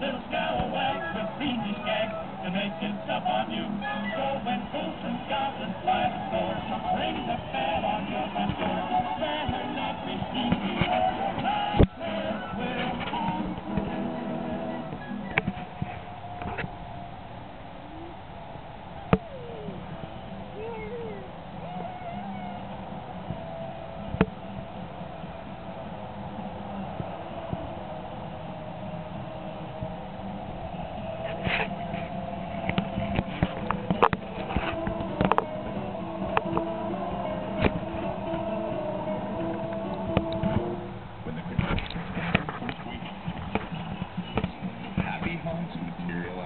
Little with to make on you. some material